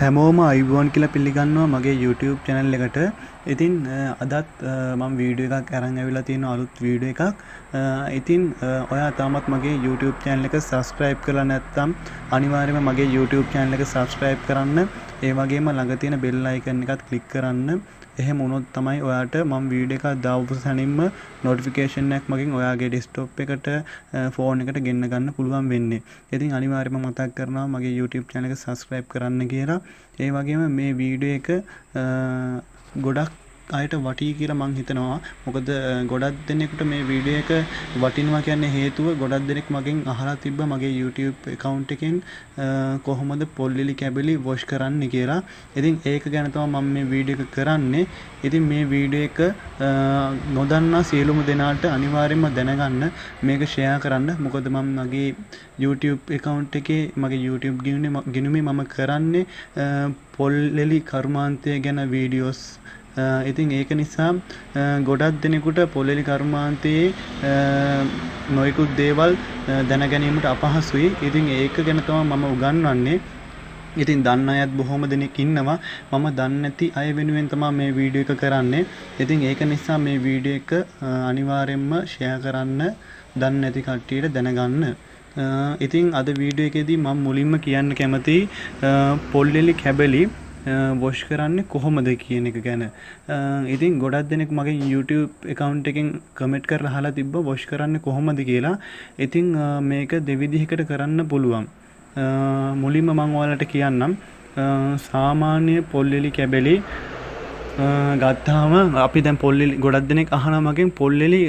හැමෝම අයිබෝන් කියලා පිළිගන්නවා මගේ YouTube චැනල් එකට. ඉතින් අදත් මම වීඩියෝ එකක් අරන් ඇවිල්ලා තියෙන අලුත් වීඩියෝ එකක්. ඉතින් ඔයා තාමත් මගේ YouTube channel එක subscribe කරලා නැත්නම් අනිවාර්යයෙන්ම මගේ YouTube channel එක subscribe කරන්න. ඒ වගේම ළඟ තියෙන bell icon එකත් click කරන්න. එහෙම වුණොත් තමයි ඔයාට මම වීඩියෝ එකක් දාපු සැනින්ම notification එකක් මගින් ඔයාගේ desktop එකට ෆෝන් එකට ගෙන්න ගන්න පුළුවන් වෙන්නේ. ඉතින් අනිවාර්යයෙන්ම මතක් කරනවා මගේ YouTube channel එක subscribe කරන්න කියලා. ඒ වගේම මේ වීඩියෝ එක ගොඩක් අයට වටී කියලා මං හිතනවා මොකද ගොඩක් දෙනෙකුට මේ වීඩියෝ එක වටිනවා කියන්නේ හේතුව ගොඩක් දෙනෙක් මගෙන් අහලා තිබ්බ මගේ YouTube account එකෙන් කොහොමද පොල්ලිලි කැබලි වොෂ් කරන්න කියලා. ඉතින් ඒක ගැන තමයි මම මේ වීඩියෝ එක කරන්නේ. ඉතින් මේ වීඩියෝ එක නොදන්නා සියලුම දෙනාට අනිවාර්යයෙන්ම දැනගන්න මේක ෂෙයා කරන්න. මොකද මම මගේ YouTube account එකේ මගේ YouTube ගිණුමේ මම කරන්නේ පොල්ලෙලි කර්මාන්තය ගැන වීඩියෝස් ඉතින් ඒක නිසා ගොඩක් දෙනෙකුට පොලෙලි කර්මාන්තයේ නොයකුත් දේවල් දැනගැනීමට අපහසුයි. ඉතින් ඒක ගැන තමයි මම උගන්වන්නේ. ඉතින් දන්න අයත් බොහොම දෙනෙක් ඉන්නවා. මම දන්නේ නැති අය වෙනුවෙන් තමයි මේ වීඩියෝ එක කරන්නේ. ඉතින් ඒක නිසා මේ වීඩියෝ එක අනිවාර්යයෙන්ම ෂෙයා කරන්න දන්නේ නැති කට්ටියට දැනගන්න. ඉතින් අද වීඩියෝ එකේදී මම මුලින්ම කියන්න කැමති පොල්ලෙලි කැබලි වොෂ් කරන්නේ කොහොමද කියන එක ගැන. ඉතින් ගොඩක් දෙනෙක් මගේ YouTube account එකෙන් කමෙන්ට් කරලා අහලා තිබ්බ වොෂ් කරන්නේ කොහොමද කියලා. ඉතින් මේක දෙවිදිහකට කරන්න පුළුවන්. මුලින්ම මම ඔයාලට කියන්නම්. සාමාන්‍ය පොල්ලෙලි කැබලි ගත්තාම අපි දැන් පොල්ලෙලි ගොඩක් දෙනෙක් අහනවා මගෙන් පොල්ලෙලි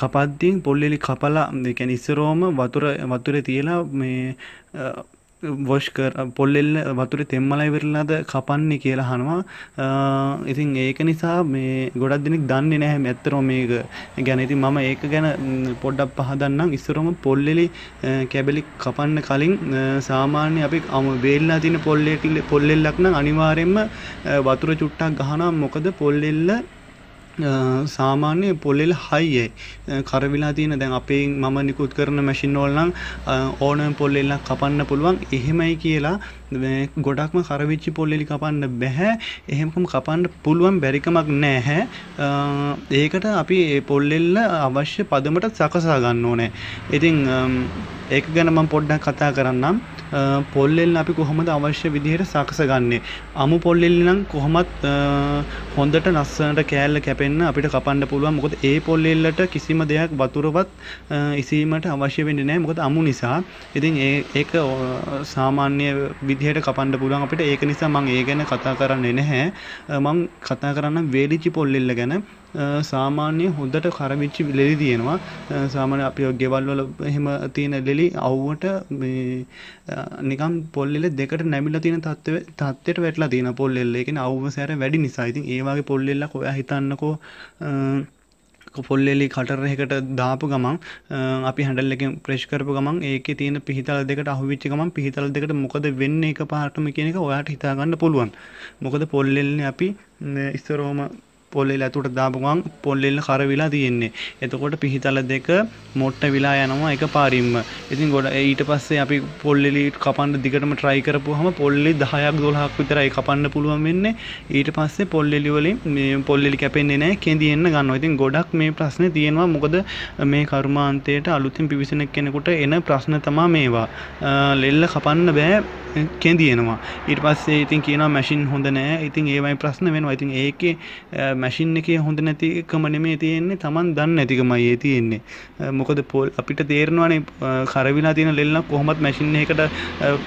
කපද්දින් පොල්ලෙලි කපලා ඒ කියන්නේ ඉස්සරෝම වතුර වතුරේ තියලා මේ වොෂ් කර පොල්ලෙල්ල වතුර තෙම්මලයි වෙරලාද කපන්නේ කියලා අහනවා. ඉතින් ඒක නිසා මේ ගොඩක් දෙනෙක් දන්නේ නැහැ ඇත්තටම මේක. ගැන ඉතින් මම ඒක ගැන පොඩ්ඩක් පහදන්නම්. ඉස්සරම පොල්ලෙලි කැබලි කපන්න කලින් සාමාන්‍ය අපි වේල්ලා තියෙන පොල්ලෙල්ලක් නම් අනිවාර්යයෙන්ම වතුර චුට්ටක් ගහනවා. මොකද පොල්ලෙල්ල සාමාන්‍ය පොල්ලෙල හයියයි කරවිලා තියෙන දැන් අපේ මම නිකුත් කරන මැෂින් වල නම් ඕනම පොල්ලෙල්ලක් කපන්න පුළුවන්. එහෙමයි කියලා ගොඩක්ම කරවිච්චි පොල්ලෙලි කපන්න බැහැ. එහෙමකම කපන්න පුළුවන් බැරිකමක් නැහැ. ඒකට අපි පොල්ලෙල්ල අවශ්‍ය පදමට සකසා ගන්න ඕනේ. ඉතින් ඒක ගැන මම පොඩ්ඩක් කතා කරන්නම්. පොල්ලෙල්ල අපි කොහොමද අවශ්‍ය විදිහට සකසගන්නේ අමු පොල්ලෙල්ල නම් කොහොමත් හොඳට ලස්සනට කෑල්ල කැපෙන්න අපිට කපන්න පුළුවන්. මොකද ඒ පොල්ලෙල්ලට කිසිම දෙයක් වතුරවත් ඉසීමට අවශ්‍ය වෙන්නේ නැහැ. මොකද අමු නිසා. ඉතින් ඒක සාමාන්‍ය විදිහට කපන්න පුළුවන්. අපිට ඒක නිසා මම ඒ ගැන කතා කරන්නේ නැහැ. මම කතා කරන්නම් වේලිච්ච පොල්ලෙල්ල ගැන. සාමාන්‍ය හොඳට කරවිච්චි ලෙලි තියෙනවා. සාමාන්‍ය අපි ගෙවල් වල එහෙම තියෙන ලෙලි අවුවට මේ නිකම් පොල්ලෙල දෙකට නැමිලා තියෙන තත්ත්වෙ තත්ත්වයට වැටලා තියෙන පොල්ලෙල්ල. ඒ කියන්නේ අවුව සැර වැඩි නිසා. ඉතින් ඒ වගේ පොල්ලෙල්ලක් ඔයා හිතන්නකෝ. පොල්ලෙලි කටර් එකකට දාපු ගමන් අපි හැන්ඩල් එකෙන් ප්‍රෙස් කරපු ගමන් ඒකේ තියෙන පිහිතල දෙකට අහුවෙච්ච ගමන් පිහිතල දෙකට මොකද වෙන්නේ එකපාරටම කියන එක ඔයාට හිතා ගන්න පුළුවන්. මොකද පොල්ලෙල්නේ අපි ඉස්සරෝම පොල්ලෙල ඇතුළට දාපු ගමන් පොල්ලෙල්ල කරවිලා තියෙන්නේ. එතකොට පිහිතල දෙක මොට්ට විලා යනවා එකපාරින්ම. ඉතින් ගොඩ ඊට පස්සේ අපි පොල්ලෙලි කපන්න දිගටම try කරපුවාම පොල්ලෙලි 10ක් 12ක් විතරයි කපන්න පුළුවන් වෙන්නේ. ඊට පස්සේ පොල්ලෙලි වලින් මේ පොල්ලෙලි කැපෙන්නේ නැහැ කෙඳි එන්න ගන්නවා. ඉතින් ගොඩක් මේ ප්‍රශ්නේ තියෙනවා. මොකද මේ කර්මාන්තයට අලුතින් පිවිසෙන කෙනෙකුට එන ප්‍රශ්න තමයි මේවා. ලෙල්ල කපන්න බෑ කෙඳියනවා ඊට පස්සේ ඉතින් කියනවා මැෂින් හොඳ නෑ ඉතින් ඒවයි ප්‍රශ්න වෙනවා ඉතින් ඒකේ මැෂින් එකේ හොඳ නැතිකම නෙමේ තියෙන්නේ Taman දන්නේ නැතිකමයි ඒ තියෙන්නේ. මොකද පොල් අපිට තේරෙනවානේ කරවිලා තියෙන ලෙල්ලක් කොහොමත් මැෂින් එකකට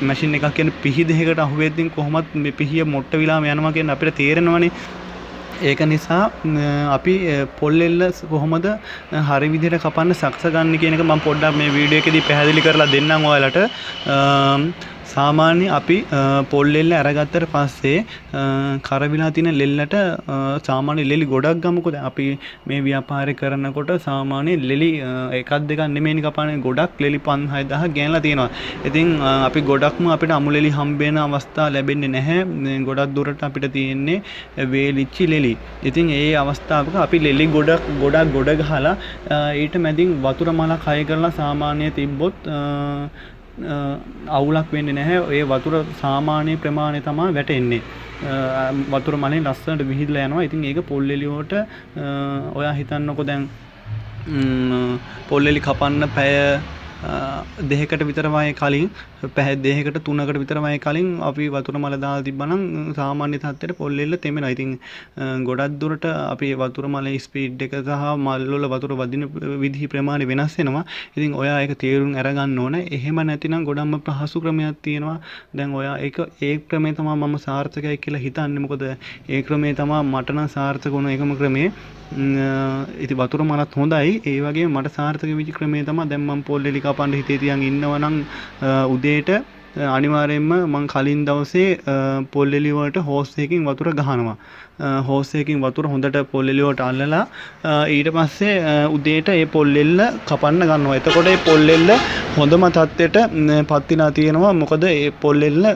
මැෂින් එකක් කියන්නේ පිහිදෙකට අහුවෙද්දී කොහොමත් මේ පිහිය මොට්ට විලාම යනවා කියන අපිට තේරෙනවානේ. ඒක නිසා අපි පොල්ලෙල්ල කොහොමද හරි විදිහට කපන්න සක්ස ගන්න කියන එක මම පොඩ්ඩක් මේ වීඩියෝ එකේදී පැහැදිලි කරලා දෙන්නම් ඔයාලට. සාමාන්‍ය අපි පොල්ලෙල්ල අරගත්තට පස්සේ කරවිලා තියෙන ලෙල්ලට සාමාන්‍ය ලෙලි ගොඩක් ගමුකෝ දැන් අපි මේ ව්‍යාපාරය කරනකොට සාමාන්‍ය ලෙලි එකක් දෙකක් නෙමෙයිනේ කපන්නේ ගොඩක් ලෙලි 5000 ගෑනලා තියෙනවා. ඉතින් අපි ගොඩක්ම අපිට අමු ලෙලි හම්බ වෙන අවස්ථා ලැබෙන්නේ නැහැ. ගොඩක් දුරට අපිට තියෙන්නේ වේලිච්චි ලෙලි. ඉතින් ඒ අවස්ථාවක අපි ලෙලි ගොඩක් ගොඩක් ගොඩ ගහලා ඊට මැදින් වතුර මලක් හය කරලා සාමාන්‍ය තිබ්බොත් අවුලක් වෙන්නේ නැහැ. ඒ වතුර සාමාන්‍ය ප්‍රමාණය තමා වැටෙන්නේ. වතුර මලින් ලස්සනට විහිදලා යනවා. ඉතින් ඒක පොල්ලෙලියට ඔයා හිතන්නකො දැන් පොල්ලෙලි කපන්න පැය දෙහකට විතරමයි කලින් පැහැ දෙහකට තුනකට විතරමයි කලින් අපි වතුර මල දාලා තිබ්බනම් සාමාන්‍ය තත්ත්වයට පොල්ලෙල්ල තෙමෙනවා. ඉතින් ගොඩක් දුරට අපි වතුර මලේ ස්පීඩ් එක සහ මල් වල වතුර වදින විදිහ ප්‍රමාණය වෙනස් වෙනවා. ඉතින් ඔයා ඒක තේරුම් අරගන්න ඕන. එහෙම නැතිනම් ගොඩක්ම පහසු ක්‍රමයක් තියෙනවා. දැන් ඔයා ඒක ඒ ක්‍රමය තමයි මම සාර්ථකයි කියලා හිතන්නේ. මොකද ඒ ක්‍රමය තමයි මට නම් සාර්ථක වුණ එකම ක්‍රමය. ඉති වතුර මලත් හොඳයි ඒ වගේ මට සාර්ථක විචි ක්‍රමේ තම දැම්මම් පොල්ලෙලි කපන්ඩ හිතේ තියන් ඉන්නවනම් උදේට අනිවාරයෙන්ම මං කලින් දවසේ පොල්ලෙලිවට හෝස්සයකින් වතුර ගහනවා. හෝසයකින් වතුර හොඳට පොල්ලෙලිවට අල්ලලා ඊට පස්සේ උදේට ඒ පොල්ලෙල්ල කපන්න ගන්නවා. එතකොට ඒ පොල්ලෙල්ල හොඳම තත්ත්වයට පත්තිලා තියෙනවා. මොකද ඒ පොල්ලෙල්ල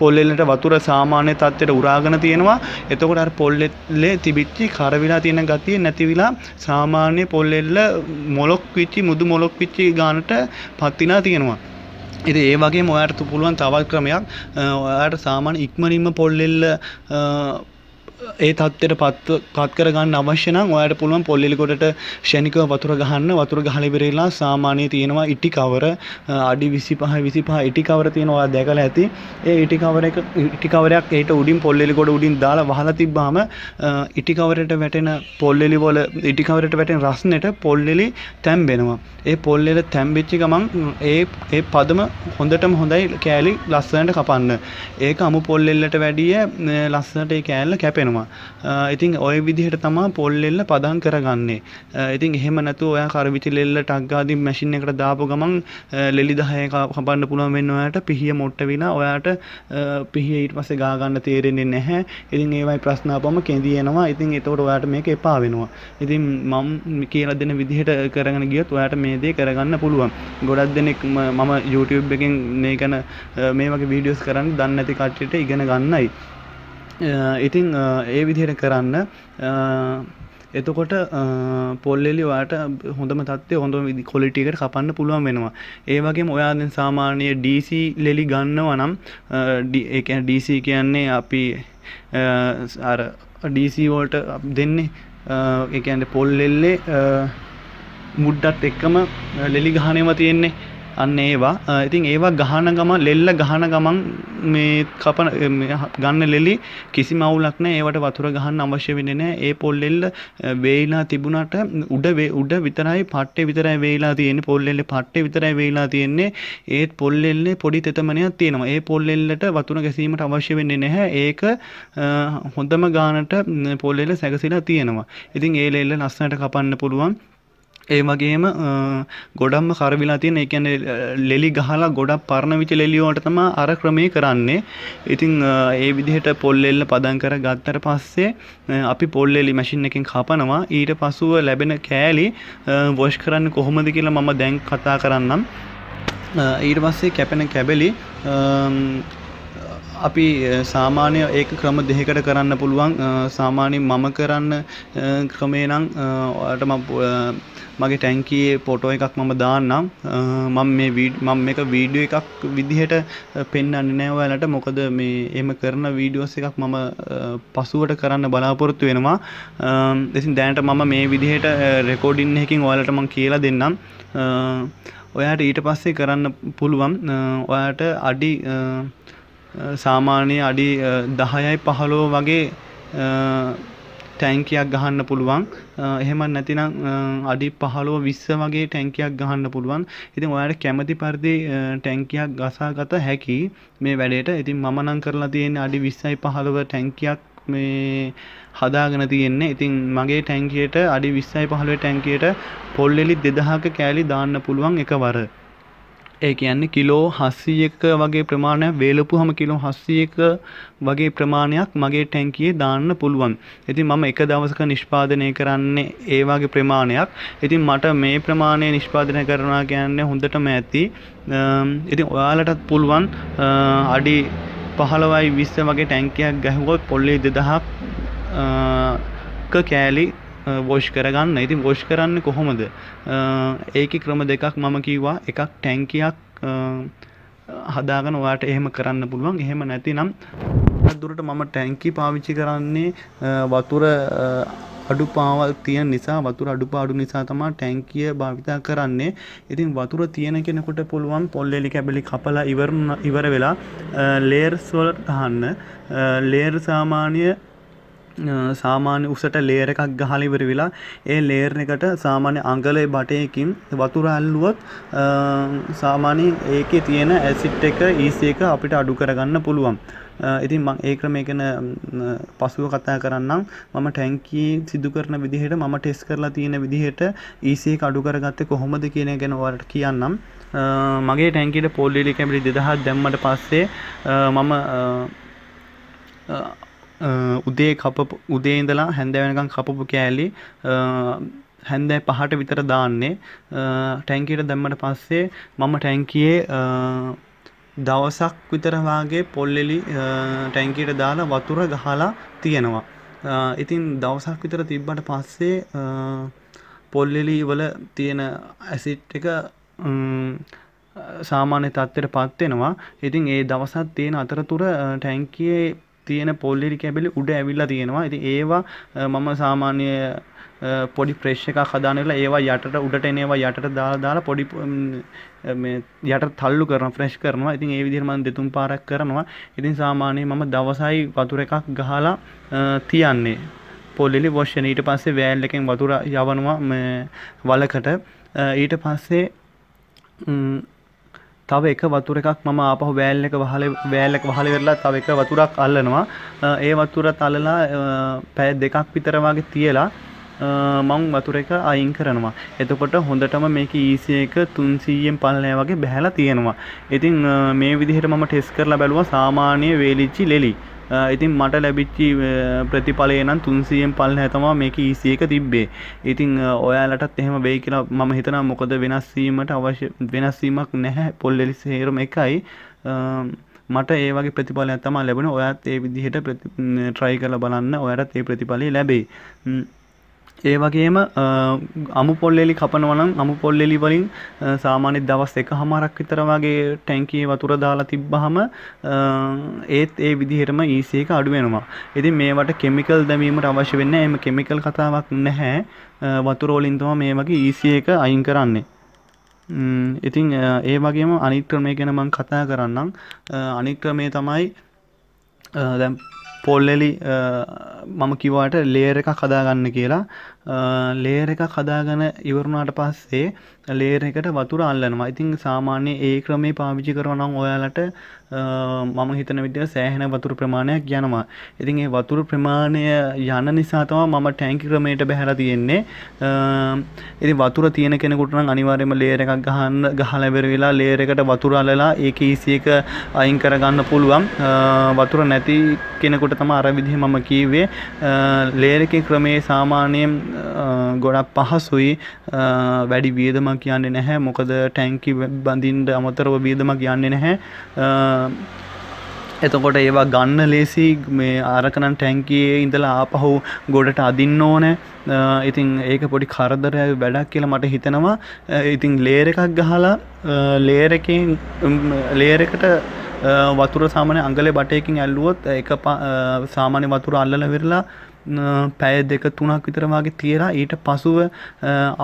පොල්ලෙල්ලට වතුර සාමාන්‍ය තත්ත්වයට උරාගෙන තියෙනවා. එතකොට අර පොල්ලෙල්ලේ තිබිච්චි කරවිලා තියෙන ගතිය නැතිවිලා සාමාන්‍ය පොල්ලෙල්ල මොලොක් විච්චි මුදු මොලොක් විච්චි ගානට පත්තිලා තියෙනවා. ඉතින් ඒ වගේම ඔයාලට පුළුවන් තවත් ක්‍රමයක්. ඔයාලට සාමාන්‍ය ඉක්මනින්ම පොල්ලෙල්ල ඒ තත්ත්වයට පත් පත් කරගන්න අවශ්‍ය නම් ඔයාලට පුළුවන් පොල්ලෙලි කොටට ෂණිකව වතුර ගහන්න. වතුර ගහලා ඉවරලා සාමාන්‍ය තියෙනවා ඉටි කවර අඩි 25 25 ඉටි කවර තියෙනවා ඔයා දැකලා ඇති. ඒ ඉටි කවර එක ඉටි කවරයක් ඒට උඩින් පොල්ලෙලි කොට උඩින් දාලා වහලා තිබ්බාම ඉටි කවරයට වැටෙන පොල්ලෙලි වල ඉටි කවරයට වැටෙන රස්නෙට පොල්ලෙලි තැම්බෙනවා. ඒ පොල්ලෙල තැම්බෙච්ච ගමන් ඒ ඒ පදම හොඳටම හොඳයි කෑලි ලස්සනට කපන්න. ඒක අමු පොල්ලෙල්ලට වැඩිය ලස්සනට ඒ කෑල්ල කැපෙනවා. වෙනවා ඉතින් ඔය විදිහට තමා පොල්ලෙල්ල පදන් කරගන්නේ. ඉතින් එහෙම නැතු ඔයා කරවිචිලෙල්ල ටක්ගාදී මැසින් එකට දාපු ගමන් ලෙලි දහය කපන්න පුළුවන් වෙන්න ඔයාට පිහිය මොට්ට විලා ඔයාට පිහිය ඊට පස්සේ ගාගන්න තේරෙන්නේ නැහැ. ඉතින් ඒවයි ප්‍රශ්න ආපම කෙඳී එනවා. ඉතින් එතකොට ඔයාට මේක එපා වෙනවා. ඉතින් මම කියලා දෙන විදිහට කරගෙන ගියොත් ඔයාට මේ දේ කරගන්න පුළුවන්. ගොඩක් දෙනෙක් මම YouTube එකෙන් මේ ගැන මේ වගේ වීඩියෝස් කරන්න දන්නේ නැති කට්ටියට ඉගෙන ගන්නයි. ඉතින් ඒ විදිහට කරන්න එතකොට පොල්ලෙලි වාට හොඳම තත්ත්වය හොඳ විදි කොලිටිකට කපන්න පුළුවන් වෙනවා. ඒ වගේම ඔයා දැන් සාමාන්‍ය DC ලෙලි ගන්නවා නම් ඒ කියන්නේ DC කියන්නේ අපි අර DC වලට දෙන්නේ ඒ කියන්නේ පොල්ලෙල්ලේ මුඩ්ඩත් එක්කම ලෙලි ගහනේම තියෙන්නේ. අන්න ඒවා. ඉතින් ඒවා ගහන ගමන් ලෙල්ල ගහන ගමන් මේ කපන ගන්න ලෙලි කිසිම අවුලක් නැහැ. ඒවට වතුර ගහන්න අවශ්‍ය වෙන්නේ නැහැ. ඒ පොල් ලෙල්ල වේයිලා තිබුණාට උඩ උඩ විතරයි පට්ටේ විතරයි වේයිලා තියෙන්නේ. පොල් ලෙල්ලේ පට්ටේ විතරයි වේයිලා තියෙන්නේ. ඒත් පොල් ලෙල්ලේ පොඩි තෙතමනයක් තියෙනවා. ඒ පොල් ලෙල්ලට වතුර ගැසීමට අවශ්‍ය වෙන්නේ නැහැ. ඒක හොඳම ගානට පොල් ලෙල්ල සැකසීලා තියෙනවා. ඉතින් ඒ ලෙල්ල ලස්සනට කපන්න පුළුවන්. ඒ වගේම ගොඩක්ම කරවිලා තියෙන ඒ කියන්නේ ලෙලි ගහලා ගොඩක් පරණ විච ලෙලි වලට තමයි අර ක්‍රමේ කරන්නේ. ඉතින් ඒ විදිහට පොල් එල්ල පදම් කර ගත්තට පස්සේ අපි පොල් එලි මැෂින් එකෙන් කපනවා. ඊට පසුව ලැබෙන කෑලි වොෂ් කරන්න කොහොමද කියලා මම දැන් කතා කරන්නම්. ඊට පස්සේ කැපෙන කැබලි අපි සාමාන්‍ය ඒක ක්‍රම දෙකකට කරන්න පුළුවන්. සාමාන්‍යයෙන් මම කරන්න ක්‍රමේ නම් ඔයාලට මම මගේ ටැංකියේ ෆොටෝ එකක් මම දාන්නම්. මම මේ මම මේක වීඩියෝ එකක් විදිහට පෙන්වන්නේ නැහැ ඔයාලට. මොකද මේ එහෙම කරන වීඩියෝස් එකක් මම පසුවට කරන්න බලාපොරොත්තු වෙනවා. ඉතින් දැනට මම මේ විදිහට රෙකෝඩින් එකකින් ඔයාලට මම කියලා දෙන්නම්. ඔයාට ඊට පස්සේ කරන්න පුළුවන්. ඔයාට අඩි සාමාන්‍ය අඩි දහයයි පහළෝ වගේ ටැංකියක් ගහන්න පුළුවන්. එහෙම නැතිනම් අඩි පහළොව විස්ස වගේ ටැංකියක් ගහන්න පුළුවන්. ඉතින් ඔයාට කැමති පරිදි ටැංකියක් ගසා ගත හැකි මේ වැඩේට. ඉතින් මම නම් කරලා තියෙන්නේ අඩි 20යි 15 ටැංකියක් මේ හදාගෙන තියෙන්නේ. ඉතින් මගේ ටැංකියට අඩි 20යි 15 ටැංකියට පොල්ලෙලි 2000ක කෑලි දාන්න පුළුවන් එකවර. ඒ කියන්නේ කිලෝ 700ක වගේ ප්‍රමාණයක් වේලපුවම කිලෝ 700ක වගේ ප්‍රමාණයක් මගේ ටැංකියේ දාන්න පුළුවන්. ඉතින් මම එක දවසක නිෂ්පාදනය කරන්නේ ඒ වගේ ප්‍රමාණයක්. ඉතින් මට මේ ප්‍රමාණය නිෂ්පාදනය කරනවා කියන්නේ හොඳටම ඇති. ඉතින් ඔයාලටත් පුළුවන් අඩි 15යි 20 වගේ ටැංකියක් ගැහුවොත් පොල්ලේ 2000ක් කෑලි වොෂ් කරගන්න. ඉතින් වොෂ් කරන්න කොහොමද? ඒක ක්‍රම දෙකක් මම කිව්වා. එකක් ටැංකියක් හදාගෙන ඔයාට එහෙම කරන්න පුළුවන්. එහෙම නැතිනම් දුරට මම ටැංකි පාවිච්චි කරන්නේ වතුර අඩුපාවල් තියෙන නිසා වතුර අඩුපාඩු නිසා තමා ටැංකිය භාවිතා කරන්නේ. ඉතින් වතුර තියෙන කෙනෙකුට පුළුවන් පොල්ලෙලි කැබලි කපලා ඉවර ඉවර වෙලා ලේර්ස් වලට ගහන්න. ලේර් සාමාන්‍ය සාමාන්‍ය උසට ලේර එකක් ගහලා ඉවර වෙලා ඒ ලේර් එකට සාමාන්‍ය අඟලේ බටයකින් වතුර ඇල්ලුවොත් සාමාන්‍යයෙන් ඒකේ තියෙන ඇසිඩ් එක ඊසි එක අපිට අඩු කරගන්න පුළුවන්. ඉතින් මං ඒ ක්‍රමය ගැන පසුව කතා කරන්නම් මම ටැංකියේ සිදු කරන විදිහට මම ටෙස් කරලා තියෙන විදිහට ඊසි එක අඩු කරගත්තේ කොහොමද කියන ගැන ඔයාලට කියන්නම්. මගේ ටැංකියට පොල්ලිලි කැමිලි 2000 දැම්මට පස්සේ මම උදේ කපපු උදේ ඉඳලා හැන්ද වෙනකම් කපපු කෑලි හැන්දෑ පහට විතර දාන්නේ ටැංකියට දැම්මට පස්සේ මම ටැංකියේ දවසක් විතර වාගේ පොල්ලෙලි ටැංකියට දාලා වතුර ගහලා තියෙනවා. ඉතින් දවසක් විතර තිබ්බට පස්සේ පොල්ලෙලි වල තියෙන ඇසිඩ් එක සාමාන්‍ය තත්ත්වයට පත් වෙනවා. ඉතින් ඒ දවසක් තියෙන අතරතුර ටැංකියේ තියෙන පොල්ලිරි කැබලි උඩ ඇවිල්ලා තියෙනවා. ඉතින් ඒවා මම සාමාන්‍ය පොඩි ප්‍රෙෂ් එකක් හදාන වෙලා ඒවා යටට උඩට එන ඒවා යටට දාලා දාලා පොඩි මේ යට තල්ලු කරනවා ෆ්‍රෙෂ් කරනවා. ඉතින් ඒ විදිහට මම දෙතුන් පාරක් කරනවා. ඉතින් සාමාන්‍යයෙන් මම දවසයි වතුර එකක් ගහලා තියන්නේ. පොල්ලිලි වොෂ් වෙන ඊට පස්සේ වෑල් එකෙන් වතුර යවනවා මේ වලකට. ඊට පස්සේ තව එක වතුර එකක් මම ආපහු වෑල් එක වහල වෑල් එක වහල වෙරලා තව එක වතුරක් අල්ලනවා. ඒ වතුරත් අල්ලලා පැය දෙකක් විතර වගේ තියලා මං වතුර එක අයින් කරනවා. එතකොට හොඳටම මේක ඊසි එක 300න් පල්ලෑ වගේ බැහැලා තියෙනවා. ඉතින් මේ විදිහට මම ටෙස්ට් කරලා බැලුවා සාමාන්‍ය වේලිච්චි ලෙලි. ඉතින් මට ලැබිච්චි ප්‍රතිඵලය නම් 300න් පල්ලෙහා තමයි මේක EC එක තිබ්බේ. ඉතින් ඔයාලටත් එහෙම වෙයි කියලා මම හිතනවා මොකද වෙනස් වීමට අවශ්‍ය වෙනස් වීමක් නැහැ පොල්ලෙලි සේරම එකයි. මට ඒ වගේ ප්‍රතිඵලයක් තමයි ලැබුණේ. ඔයාත් ඒ විදිහට try කරලා බලන්න. ඔයාලට ඒ ප්‍රතිඵලය ලැබෙයි. ඒ වගේම අමු පොල්ලෙලි කපනවා නම් අමු පොල්ලෙලි වලින් සාමාන්‍ය දවස් එකහමාරක් විතර වගේ ටැංකියේ වතුර දාලා තිබ්බහම ඒත් ඒ විදිහටම EC එක අඩු වෙනවා. ඉතින් මේවට කෙමිකල් දැමීමට අවශ්‍ය වෙන්නේ එහෙම කෙමිකල් කතාවක් නැහැ. වතුර වලින් තමයි මේ වගේ EC එක අයින් කරන්නේ. ඉතින් ඒ වගේම අනිත් ක්‍රමය ගැන මම කතා කරන්නම්. අනිත් ක්‍රමය තමයි දැන් පොල්ලෙලි මම කිව්වාට ලේයර් එකක් හදාගන්න කියලා. ලේයර් එකක් හදාගෙන ඉවරුණාට පස්සේ ලේයර් එකට වතුර අල්ලනවා. ඉතින් සාමාන්‍ය ඒ ක්‍රමේ පාවිච්චි කරනවා නම් ඔයාලට මම හිතන විදිහට සෑහෙන වතුර ප්‍රමාණයක් යනවා. ඉතින් ඒ වතුර ප්‍රමාණය යන නිසා තමයි මම ටැංකි ක්‍රමයට බහැලා තියෙන්නේ. ඉතින් වතුර තියෙන කෙනෙකුට නම් අනිවාර්යයෙන්ම ලේයර් එකක් ගහන්න ගහලා ඉවර වෙලා ලේයර් එකට වතුර අල්ලලා ඒක ඊසි එක අයින් කරගන්න පුළුවන්. වතුර නැති කෙනෙකුට තමයි අර විදිහ මම කිව්වේ ලේයර් එකේ ක්‍රමේ සාමාන්‍යයෙන් ගොඩක් පහසුයි. වැඩි වියදමක් යන්නේ නැහැ. මොකද ටැංකි බඳින්න අමතරව වියදමක් යන්නේ නැහැ. එතකොට ඒවා ගන්න ලේසි. මේ අරකනම් ටැංකියේ ඉඳලා ආපහු ගොඩට අදින්න ඕනේ. ඉතින් ඒක පොඩි කරදරයක් වැඩක් කියලා මට හිතෙනවා. ඉතින් ලේයර් එකක් ගහලා ලේයර් එකෙන් ලේයර් එකට වතුර සාමාන්‍ය අඟලේ බටයකින් ඇල්ලුවොත් ඒක සාමාන්‍ය වතුර අල්ලලා විරලා පැය දෙක තුනක් විතර වගේ තියලා ඊට පසුව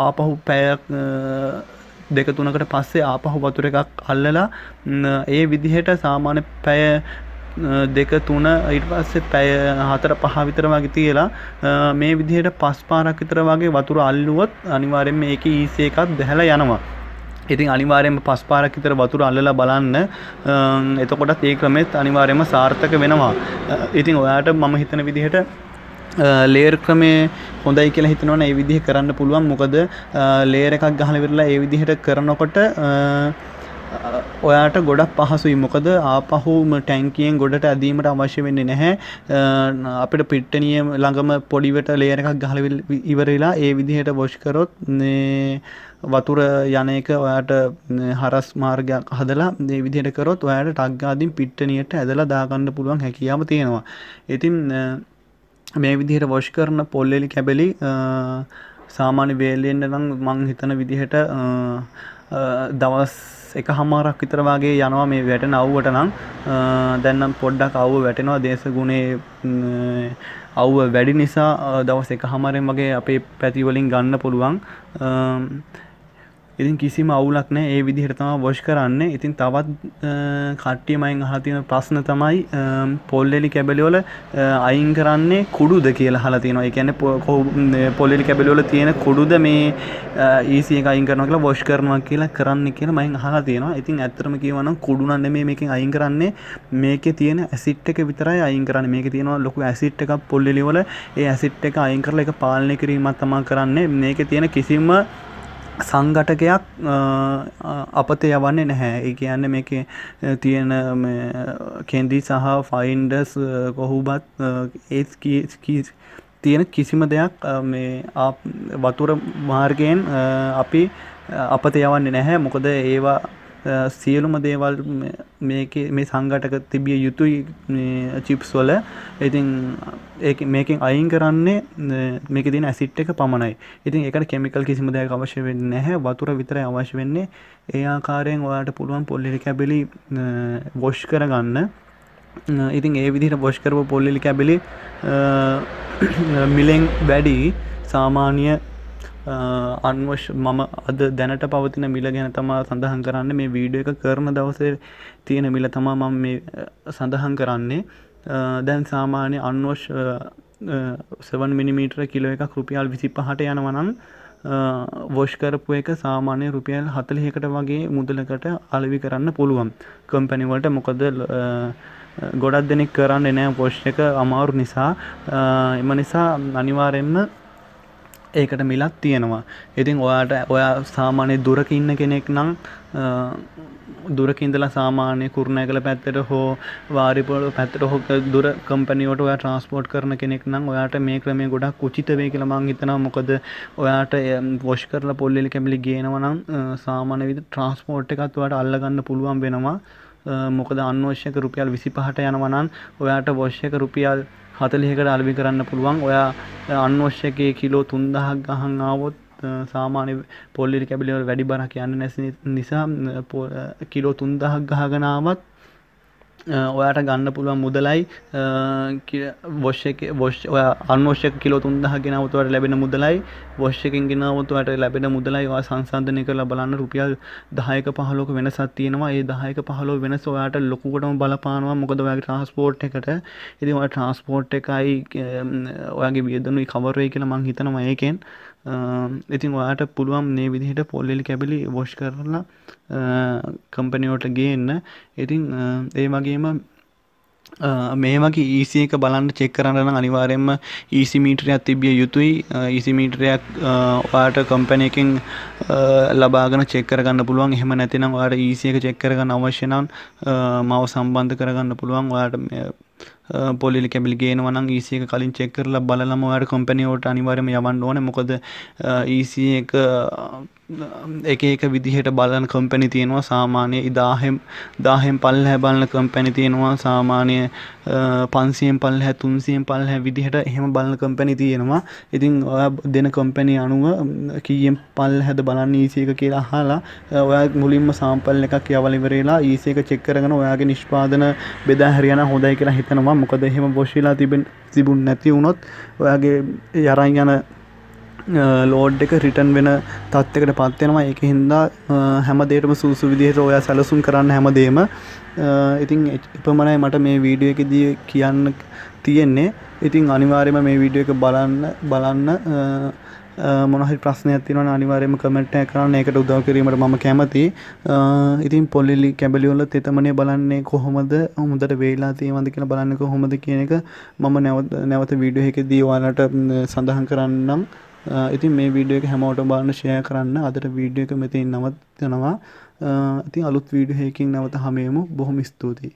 ආපහු පැයක් දෙක තුනකට පස්සේ ආපහු වතුර එකක් අල්ලලා ඒ විදිහට සාමාන්‍ය පැය දෙක තුන ඊට පස්සේ පැය හතර පහ විතර වගේ තියලා මේ විදිහට පස් පාරක් විතර වගේ වතුර අල්ලුවොත් අනිවාර්යෙන්ම මේකේ ඊසි එකක් දැහැලා යනවා. ඉතින් අනිවාර්යෙන්ම පස් පාරක් විතර වතුර අල්ලලා බලන්න එතකොටත් ඒ ක්‍රමෙත් අනිවාර්යෙන්ම සාර්ථක වෙනවා. ඉතින් ඔයාට මම හිතන විදිහට ලේර් ක්‍රමය හොඳයි කියලා හිතනවන ඒ විදිහ කරන්න පුළුවන්. මොකද ලේර එකක් ගහල විරලා ඒ විදිහට කරනකොට ඔයාට ගොඩක් පහසුයි. මොකද ආපහුම ටැංකියෙන් ගොඩට ඇදීමට අවශ්‍ය වෙන්නේ නැහැ. අපිට පිට්ටනිය ළඟම පොඩිවට ලේර එකක් ගහල ඉවරලා ඒ විදිහට වොෂ් කරොත් වතුර යන එක ඔයාට හරස් මාර්ගයක් හදලා ඒ විදිහට කරොත් ඔයාට ටග්ගාදින් පිට්ටනියට ඇදලා දාගන්න පුළුවන් හැකියාව තියෙනවා. ඉතින් මේ විදිහට වොෂ් කරන පොල්ලෙලි කැබලි සාමාන්‍ය වේලෙන්ට නම් මං හිතන විදිහට දවස් එක හමාරක් විතර වගේ යනවා මේ වැටෙන අව්වට නම්. දැන්නම් පොඩ්ඩක් අව්ව වැටෙනවා. දේශගුණේ අව්ව වැඩි නිසා දවස් එක හමරෙන් වගේ අපේ පැතිවලින් ගන්න පුළුවන්. ඉතින් කිසිම අවුලක් නෑ ඒ විදිහට තමයි වොෂ් කරන්න ඉතින් තවත් කට්ටිය මයින් අහලා තියෙන ප්‍රශ්න තමයි පොල්ලෙලි කැබලි වල අයින් කරන්නේ කුඩුද කියලා අහලා තියෙනවා. ඒ කියන්නේ පොල්ලෙලි කැබලි වල තියෙන කුඩුද මේ EC එක අයින් කරනවා කියලා වොෂ් කරනවා කියලා කරන්න කියලා මයින් අහලා තියෙනවා. ඉතින් ඇත්තටම කියනවා නම් කුඩු නම් නෙමෙයි මේකෙන් අයින් කරන්නේ මේකේ තියෙන ඇසිඩ් එක විතරයි අයින් කරන්නේ. මේකේ තියෙනවා ලොකු ඇසිඩ් එකක් පොල්ලෙලි වල ඒ ඇසිඩ් එක අයින් කරලා ඒක පාලනය කිරීමක් තමයි කරන්නේ. මේකේ තියෙන කිසිම සංඝටකයක් අපත යවන්නේ නැහැ. ඒ කියන්නේ මේකේ තියෙන කෙන්ඩි සහ ෆයින්ඩර්ස් කොහොබත් ඒ තියෙන කිසිම දෙයක් මේ වතුර මාර්ගයෙන් අපි අපත යවන්නේ නැහැ. මොකද ඒවා සියලුම දේවල් මේක මේ සංඝටක තිබිය යුතුයි චිප්ස් වල ඉතින් ඒක මේකෙන් අයින් කරන්නේ මේකේ තියෙන ඇසිඩ් එක පමණයි. ඉතින් ඒකට කෙමිකල් කිසිම දෙයක් අවශ්‍ය වෙන්නේ නැහැ. වතුර විතරයි අවශ්‍ය වෙන්නේ. ඒ ආකාරයෙන් ඔයාලට පුළුවන් පොල්ලිලි කැබලි වොෂ් කරගන්න. ඉතින් ඒ විදිහට වොෂ් කරපු පොල්ලිලි කැබලි මිලෙන් වැඩි සාමාන්‍ය අන්වශ් මම අද දැනට පවතින මිල ගැන තමා සඳහන් කරන්න මේ වීඩියෝ එක කරන දවසේ තියෙන මිල තමා මම මේ සඳහන් කරන්නේ. දැන් සාමාන්‍ය අන්වශ් සවන් මිනිමීටර කිලෝ එකක් රුපියල් විසි පහට යනවනන් වොෂ් කරපු එක සාමාන්‍ය රුපියල් හතලිහකට වගේ මුදලකට අලවි කරන්න පුළුවන්. කම්පැනිවලට මොකද ගොඩක් දෙනෙක් කරන්න නෑ පොෂ් එක අමාරු නිසා. එම නිසා අනිවාරෙන්ම ඒකට මිලක් තියෙනවා. ඉතින් ඔයාට ඔයා සාමාන්‍ය දුරක ඉන්න කෙනෙක් නම් දුරකින්දලා සාමාන්‍ය කුරුණෑගල පැත්තට හෝ වාරිපොල පැත්තට හෝ දුර කම්පැනිවට ඔයා ට්‍රන්ස්පෝර්ට් කරන කෙනෙක් නම් ඔයාට මේ ක්‍රමය ගොඩක් උචිත වේ කියලා මං හිතනවා. මොකද ඔයාට වොෂ් කරලා පොල්ලෙලි කැමිලි ගේනවා නම් සාමාන්‍ය විදිහට ට්‍රාන්ස්පෝර්ට් එකත් ඔයාට අල්ලගන්න පුළුවන් වෙනවා. මොකද අන්වශ්‍යක රුපියල් 25ට යනවා නම් ඔයාට වොෂ් එක රුපියල් හතලිහකට අලවි කරන්න පුළුවන්. ඔයා අන්වශ්‍යකයේ කිලෝ තුන්දහක් ගහන් ආවොත් සාමාන්‍ය පොල්ලිරි කැබිලිවල වැඩි බරක් යන්න නැසි නිසා කිලෝ තුන්දහක් ගහගනාවත් ඔයාට ගන්න පුළුවන් මුදලයි. වොෂ් එක වොෂ් ඔය අන්වශ්‍යක කිලෝ තුන්දහ ගෙනවතුවට ලැබෙන මුදලයි. වොෂ්‍යකින් ගෙනවතුවට ලැබෙන මුදලයි. ඔයා සංසන්ධනය කරලා බලන්න රුපියල් දහයක පහලෝක වෙනසක් තියෙනවා. ඒ දහයක පහලෝ වෙනස ඔයාට ලොකුකටම බලපානවා. මොකද ඔයාගේ ට්‍රාන්ස්පෝර්ට් එකට. ඉතින් ඔයා ට්‍රාන්ස්පෝර්ට් එකයි ඔයාගේ වියදනුයි කවර් වෙයි කියලා මං හිතනවා ඒකෙන්. ඉතින් ඔයාට පුළුවන් මේ විදිහට පොල්ලෙලි කැබලි වොෂ් කරලා කම්පනියෝට ගේන්න. ඉතින් ඒ වගේම මේ වගේ ඊසි එක බලන්න චෙක් කරන්න අනිවාරයෙන්ම ඊසිමීටරයක් තිබිය යුතුයි. ඊසිමීටරයක් ඔයාට කම්පැනයකින් ලබාගෙන චෙක් කරගන්න පුළුවන්. එහෙම නැතිනම් ඔයාට ඊසි එක චෙක් කරගන්න අවශ්‍ය නම් මව සම්බන්ධ කරගන්න පුළුවන්. ඔයාට පොලිලි කැබිලි ගේනවා නම් EC එක කලින් චෙක් කරලා බලලම ඔයාලට කම්පැනි වලට අනිවාර්යයෙන්ම යවන්න ඕනේ. මොකද EC එක එක එක විදිහට බලන කම්පැනි තියෙනවා. සාමාන්‍ය 1000න් 1000න් පල්ලෙහැ බලන කම්පැනි තියෙනවා. සාමාන්‍ය 500න් පල්ලෙහැ 300න් පල්ලෙහැ විදිහට එහෙම බලන කම්පැනි තියෙනවා. ඉතින් ඔයා දෙන කම්පැනි අනුව කීයෙන් පල්ලෙහැද බලන්න EC එක කියලා අහලා ඔයා මුලින්ම සාම්පල් එකක් යවලා ඉවරලා EC එක චෙක් කරගෙන ඔයාගේ නිෂ්පාදන බෙදා හරියන හොඳයි කියලා හිතනවා. මොකද එහෙම වොෂ් වෙලා තිබෙන තිබුණ නැති වුණොත් ඔයාගේ යරන් යන ලෝඩ් එක රිටන් වෙන තත්වකට පත්වෙනවා ඒක හින්දා හැම දේටම සූසු විදිහට ඔයා සැලසුම් කරන්න හැමදේම ඉතින් එපමණයි මට මේ වීඩියෝ එකදී කියන්න තියෙන්නේ. ඉතින් අනිවාර්යයෙන්ම මේ වීඩියෝ එක බලන්න බලන්න. මොනහරි ප්‍රශ්නයක් තියෙනවා අනිවාර්යයෙන්ම කමෙන්ට් එකක් කරන්න. ඒකට උදව් කිරීමට මම කැමතියි. ඉතින් පොලිලි කැබලි වල තෙතමනේ බලන්නේ කොහොමද? හොඳට වේලා තියෙනවද කියලා බලන්නේ කොහොමද කියන එක මම නැවත නැවත වීඩියෝ එකකදී ඔයාලට සඳහන් කරන්නම්. ඉතින් මේ වීඩියෝ එක හැමෝටම බලන්න ෂෙයා කරන්න. අදට වීඩියෝ එක මෙතනින් නවත්වනවා. ඉතින් අලුත් වීඩියෝ එකකින් නැවත හමු බොහොම ස්තුතියි.